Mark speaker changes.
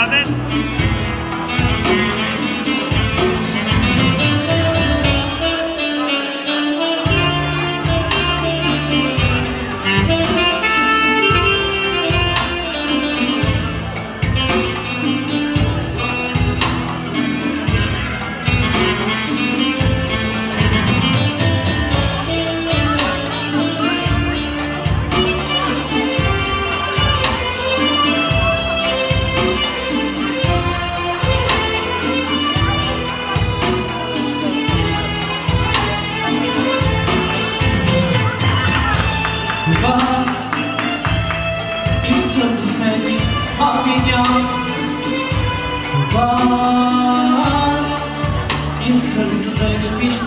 Speaker 1: Chávez A opinião. Voz, inserções, bichos.